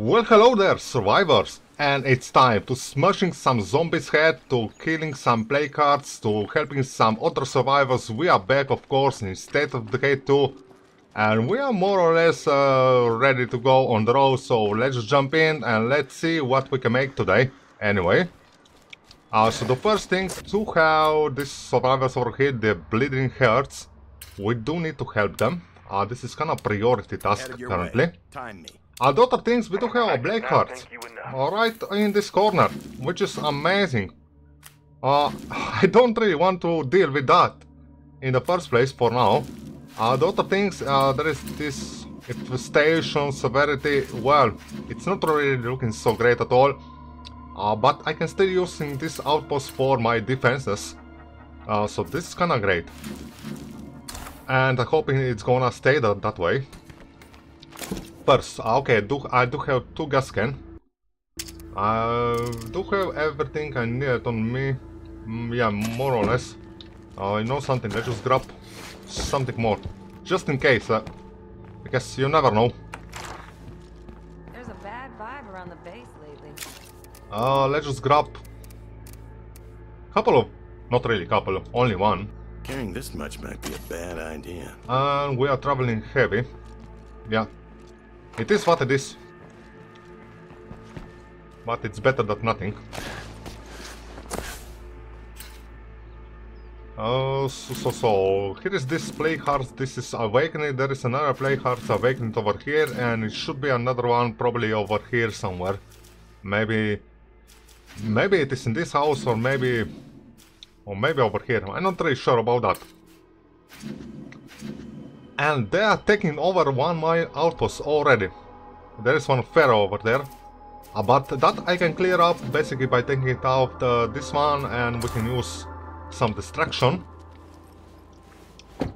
Well hello there survivors and it's time to smashing some zombies head, to killing some plague hearts, to helping some other survivors. We are back of course in State of Decay 2 and we are more or less uh, ready to go on the road so let's jump in and let's see what we can make today anyway. Uh, so the first thing to have these survivors over here, the bleeding hearts, we do need to help them. Uh, this is kind of priority task currently. Time me. Uh, the other things, we do have a black heart. Alright, in this corner, which is amazing. Uh, I don't really want to deal with that in the first place for now. Uh, the other things, uh, there is this infestation severity, well, it's not really looking so great at all. Uh, but I can still using this outpost for my defenses. Uh, so this is kinda great. And I'm hoping it's gonna stay that, that way. First, okay, do, I do have two gas can. I do have everything I need on me. Mm, yeah, more or less. Uh, you know something, let's just grab something more. Just in case, uh, because you never know. There's a bad vibe around the base lately. Uh, let's just grab a couple of, not really couple, only one. Carrying this much might be a bad idea. And we are traveling heavy. Yeah. It is what it is. But it's better than nothing. Oh, so, so, so, here is this plague heart, this is awakening, there is another plague heart awakening over here, and it should be another one probably over here somewhere. Maybe, maybe it is in this house, or maybe, or maybe over here, I'm not really sure about that. And they are taking over one mile outpost already. There is one feral over there. Uh, but that I can clear up basically by taking it out uh, this one and we can use some distraction.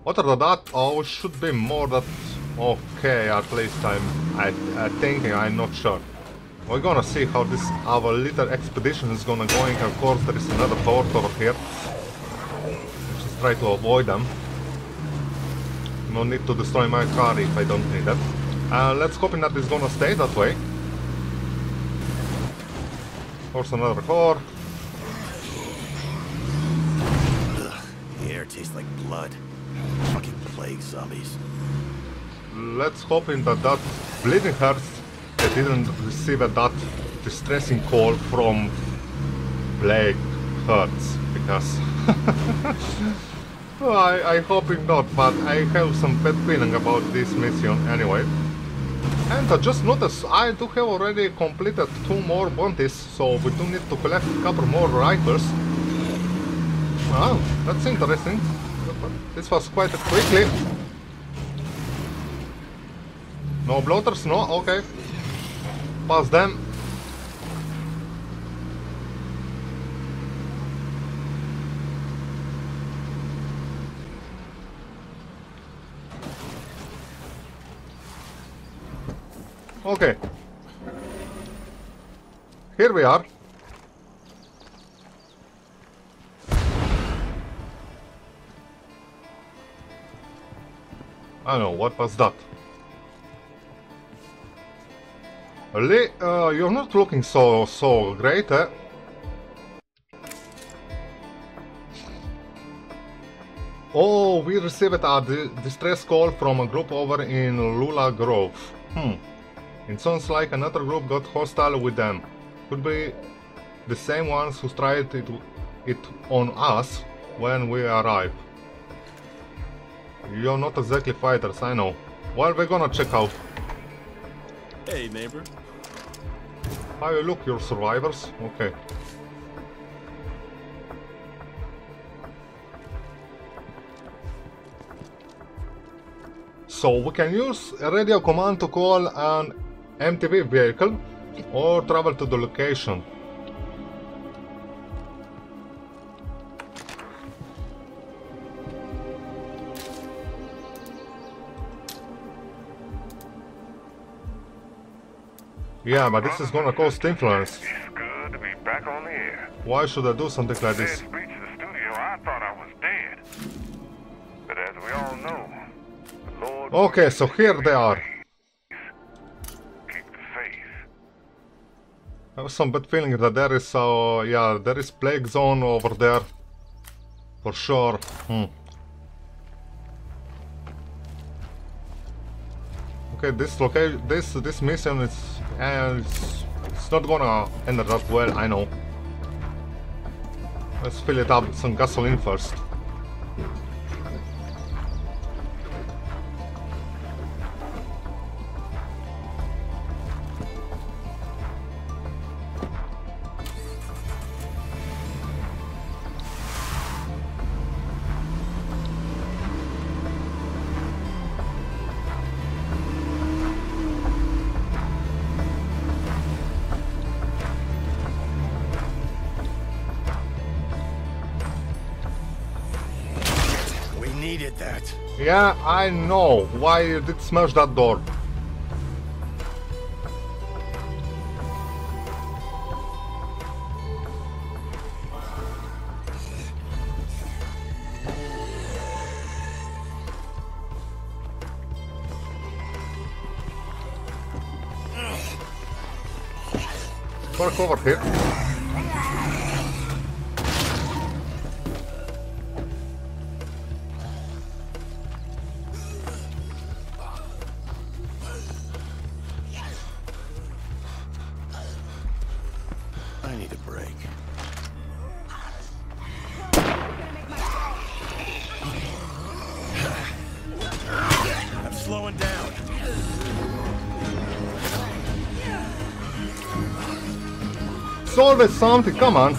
Other than that, oh, should be more that... Okay, at least I'm I, I thinking, I'm not sure. We're gonna see how this our little expedition is gonna going. Of course, there is another fort over here. Just try to avoid them. No need to destroy my car if I don't need it. Uh, let's hope that it's gonna stay that way. Of course, another core. Ugh, the air tastes like blood. Fucking plague zombies. Let's hope that that bleeding hearts didn't receive a, that distressing call from plague hearts because I I hoping not, but I have some bad feeling about this mission anyway. And I just noticed I do have already completed two more bounties, so we do need to collect a couple more rifles. Wow, that's interesting. This was quite quickly. No bloaters, no? Okay. Pass them. Okay. Here we are. I know, what was that? Lee, uh, you're not looking so, so great, eh? Oh, we received a di distress call from a group over in Lula Grove. Hmm. It sounds like another group got hostile with them. Could be the same ones who tried it, it on us when we arrived. You're not exactly fighters, I know. Well, we're gonna check out. Hey, neighbor. How you look, you're survivors? Okay. So we can use a radio command to call an MTV vehicle or travel to the location. Yeah, but this is gonna cost influence. It's good to be back on the air. Why should I do something like this? Said the studio, I thought I was dead. But as we all know, the Lord Okay, so here they are. Have some bad feeling that there is, uh, yeah, there is plague zone over there. For sure. Hmm. Okay, this location, this this mission is, uh, it's, it's not gonna end that well. I know. Let's fill it up with some gasoline first. Yeah, I know. Why you did smash that door? Work over here. Solve it something, come on.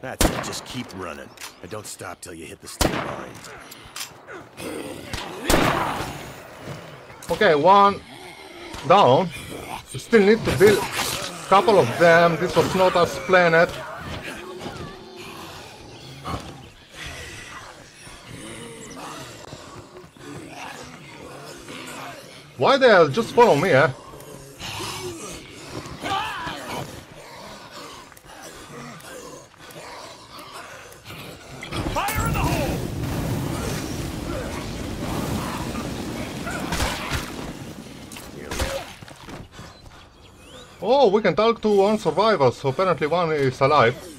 That's it. Just keep running. And don't stop till you hit the state line. Okay, one down. We still need to build a couple of them. This was not as planned. Why they all just follow me, eh? Fire in the hole! Oh, we can talk to one survivor, so apparently one is alive.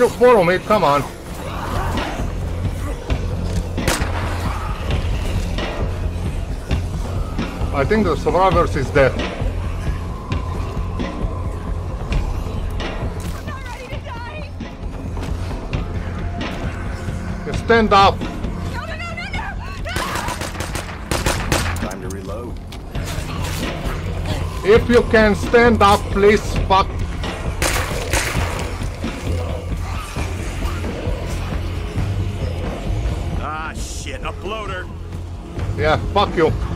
You follow me? Come on. I think the survivors is dead. not ready to die! You stand up. No, no, no, no, no! Time to reload. If you can stand up, please fuck. Yeah, fuck you.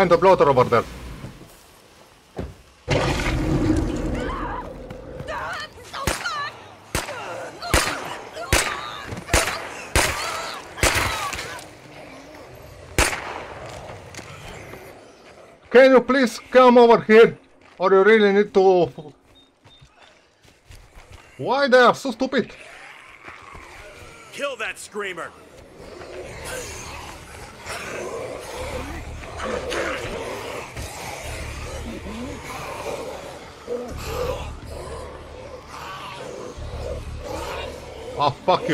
And the bloater over there. Can you please come over here? Or you really need to... Why they are so stupid? Kill that screamer. Ah, fuck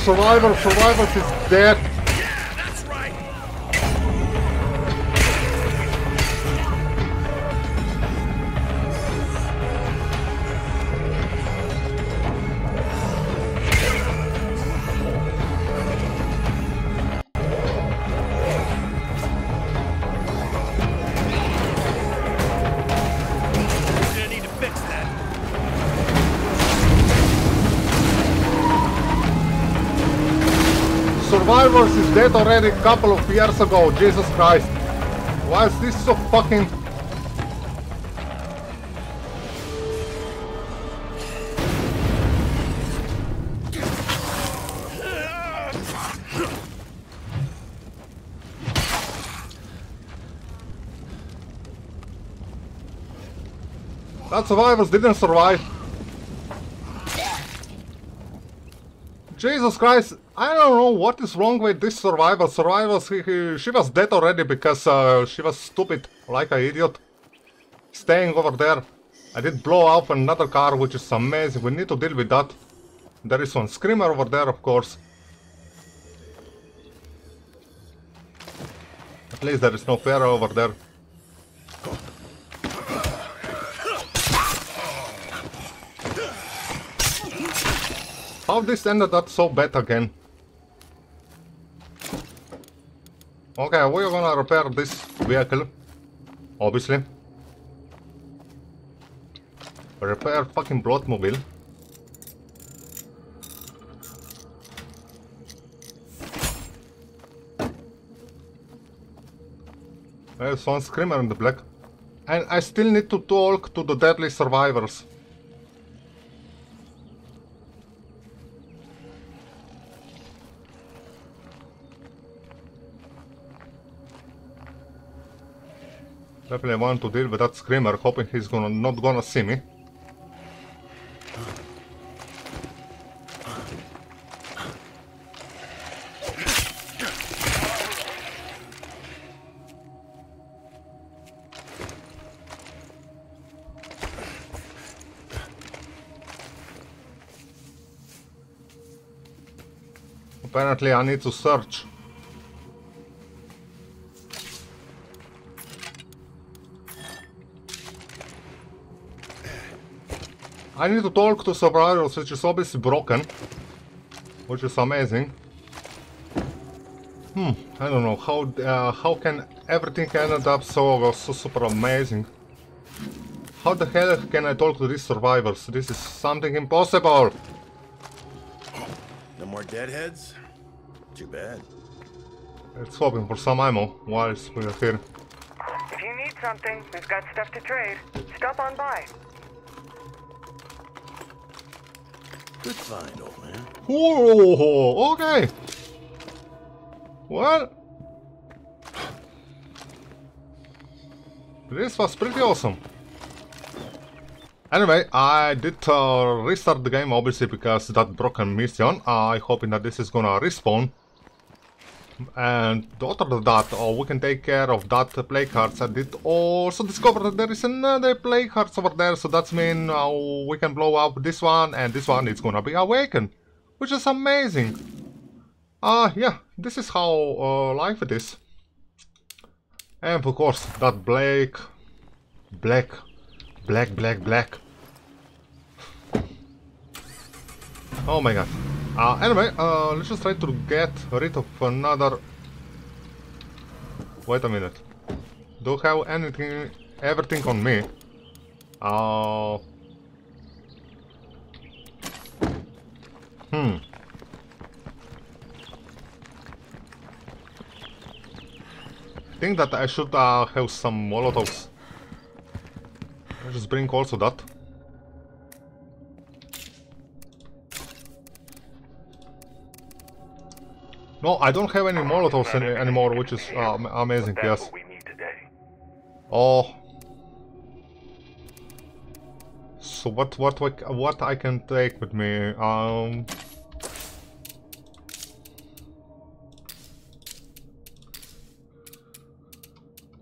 Survivor, survivors is dead. Survivors is dead already a couple of years ago, Jesus Christ. Why is this so fucking... That survivors didn't survive. Jesus Christ, I don't know what is wrong with this survivor. Survivor, he, he, she was dead already because uh, she was stupid, like an idiot. Staying over there. I did blow up another car, which is amazing. We need to deal with that. There is one screamer over there, of course. At least there is no fear over there. How this ended up so bad again? Okay, we're gonna repair this vehicle. Obviously. Repair fucking Bloodmobile. There's one screamer in the black. And I still need to talk to the deadly survivors. Definitely want to deal with that screamer, hoping he's gonna not gonna see me. Apparently I need to search. I need to talk to survivors, which is obviously broken. Which is amazing. Hmm, I don't know, how uh, how can everything end up so, so super amazing? How the hell can I talk to these survivors? This is something impossible! No more deadheads? Too bad. Let's hoping for some ammo whilst we're here. If you need something, we've got stuff to trade. Stop on by. Good find, old man. Oh, okay. Well, this was pretty awesome. Anyway, I did uh, restart the game obviously because that broken mission. I hoping that this is gonna respawn. And other than that, oh, we can take care of that plague hearts. I did also discover that there is another plague hearts over there, so that's mean we can blow up this one, and this one is gonna be awakened, which is amazing. Uh, yeah, this is how uh, life it is. And of course, that black, black, black, black, black. Oh my god. Uh, anyway, uh, let's just try to get rid of another... Wait a minute. Do I have anything, everything on me? Uh... Hmm. I think that I should uh, have some molotovs. I'll just bring also that. No, I don't have any Molotovs any, anymore, which is uh, amazing, yes. we need today. Oh. So what what what what I can take with me? Um.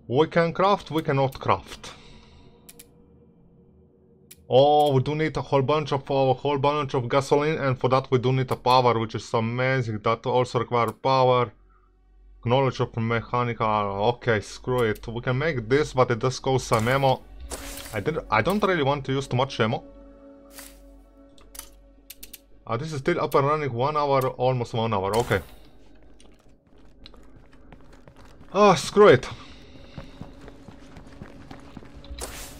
We can craft. We cannot craft. Oh, we do need a whole bunch of a whole bunch of gasoline, and for that we do need a power, which is amazing. That also require power. Knowledge of mechanical. Okay, screw it. We can make this, but it does cost some ammo. I did. I don't really want to use too much ammo. Uh, this is still up and running. One hour, almost one hour. Okay. Oh, screw it.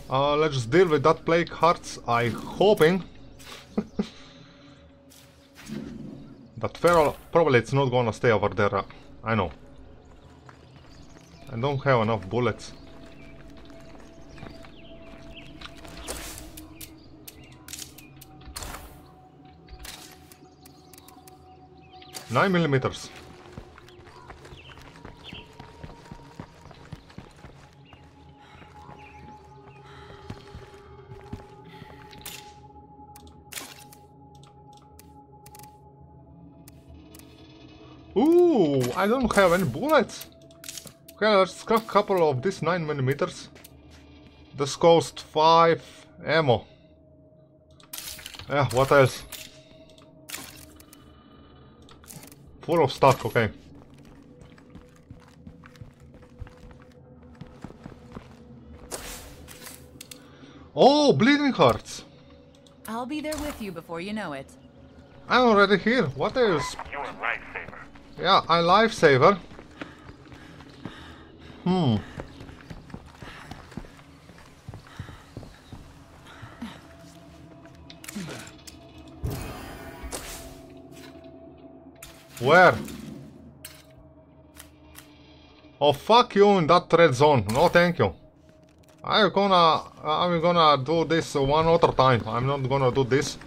Uh, let's deal with that plague hearts. I hoping that feral probably it's not gonna stay over there. uh, I know. I don't have enough bullets. Nine millimeters. I don't have any bullets. Okay, let's craft a couple of these 9 millimeters. This cost 5 ammo. Yeah, what else? Full of stock, okay. Oh, bleeding hearts. I'll be there with you before you know it. I'm already here. What else? You're a lifesaver. Yeah, I lifesaver. Hmm. Where? Oh fuck you in that red zone. No thank you. I'm gonna I'm gonna do this one other time. I'm not gonna do this.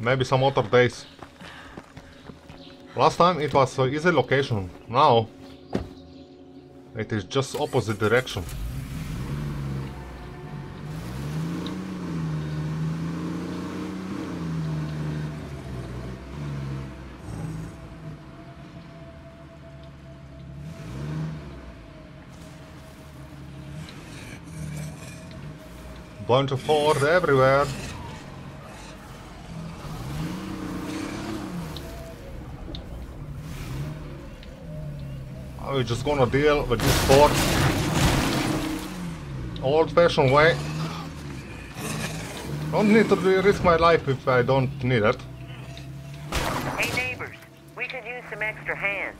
Maybe some other days. Last time it was uh, easy location. Now it is just opposite direction. Bunch of horde everywhere. We're just gonna deal with this fort old-fashioned way. Don't need to risk my life if I don't need it. Hey neighbors, we could use some extra hands.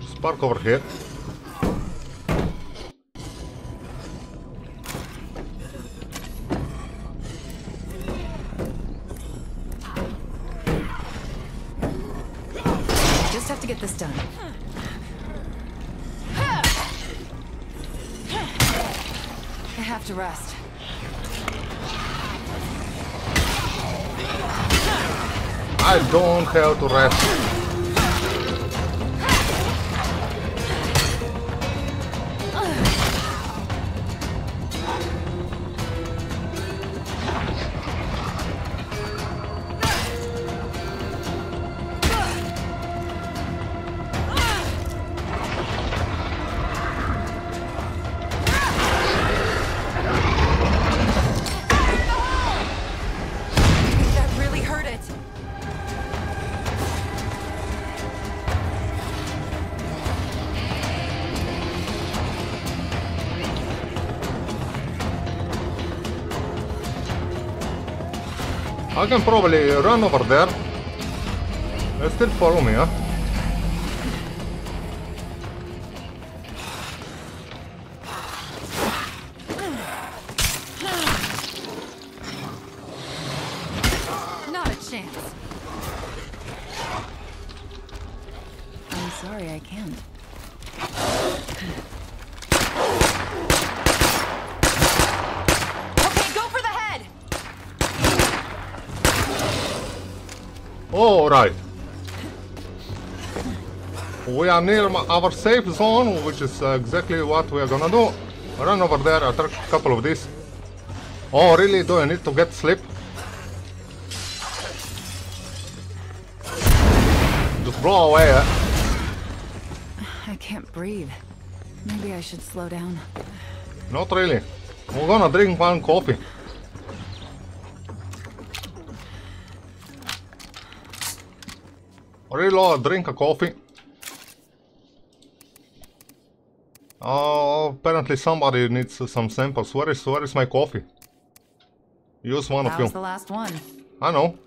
Just park over here. Just have to get this done. I have to rest. I don't have to rest. I can probably run over there. They still follow me, huh? Not a chance. I'm sorry, I can't. Alright. We are near our safe zone, which is uh, exactly what we are gonna do. Run over there, attack a couple of these. Oh, really? Do I need to get sleep? Just blow away, eh? I can't breathe. Maybe I should slow down. Not really. We're gonna drink one coffee. Reload, oh, drink a coffee. Oh, apparently somebody needs some samples. Where is where is my coffee? Use one That of you. was the last one. I know.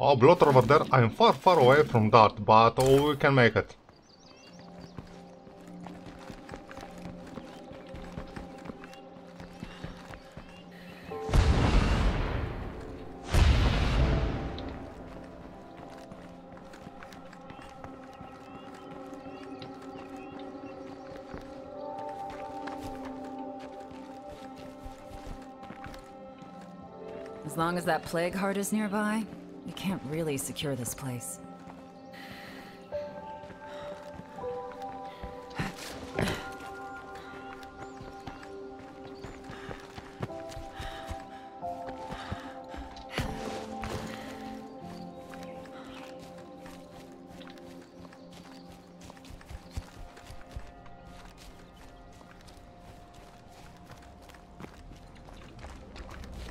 Oh, bloater over there. I'm far, far away from that, but oh, we can make it. Long as that plague heart is nearby, we can't really secure this place.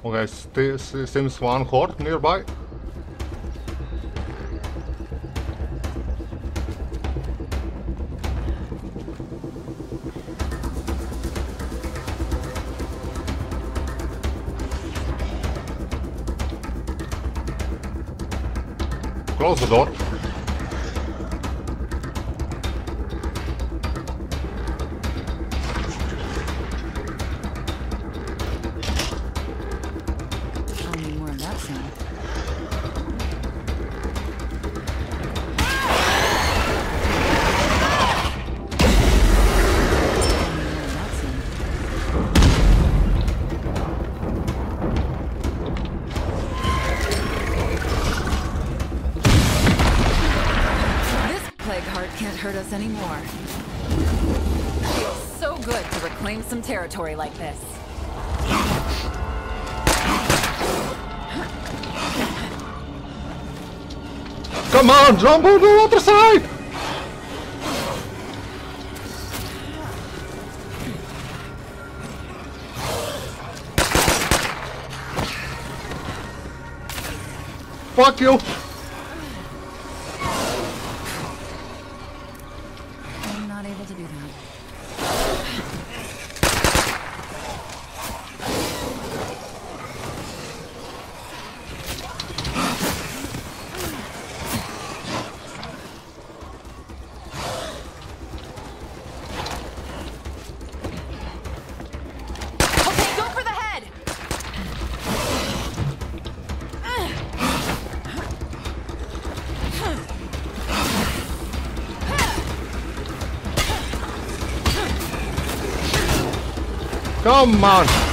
Okay, seems one horde nearby. Close the door. Can't hurt us anymore. Feels so good to reclaim some territory like this. Come on, jump on the other side! Fuck you! Come on!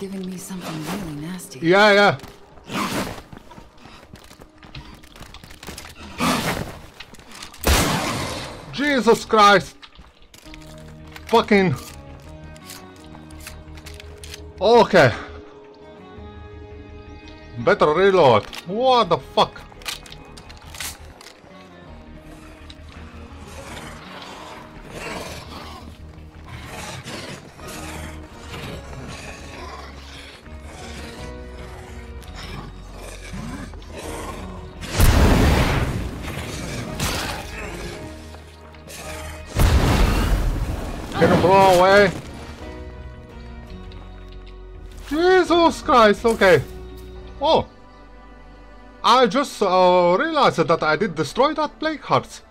Giving me something really nasty. Yeah, yeah. Jesus Christ! Fucking... Okay. Better reload. What the fuck? Blow away. Jesus Christ, okay. Oh. I just uh, realized that I did destroy that plague heart.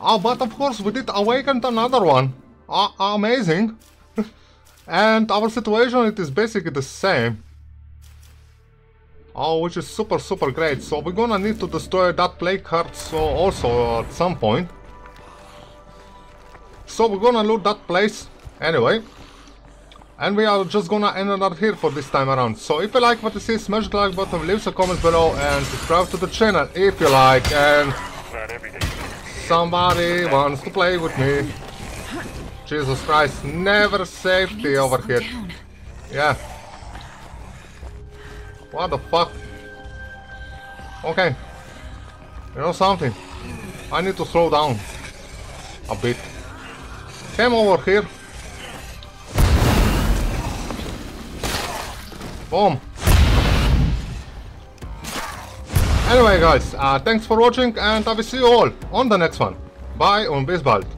Oh, but of course we did awaken another one. Uh, amazing. and our situation it is basically the same. Oh, which is super super great. So we're gonna need to destroy that plague heart so also at some point. So we're gonna loot that place anyway. And we are just gonna end it up here for this time around. So if you like what you see, smash the like button, leave some comments below and subscribe to the channel if you like. And Not every day. somebody wants to play with me. Jesus Christ, never safety over here. Down. Yeah. What the fuck? Okay. You know something? I need to slow down. A bit. Came over here. Boom. Anyway guys, uh, thanks for watching and I will see you all on the next one. Bye und bis bald.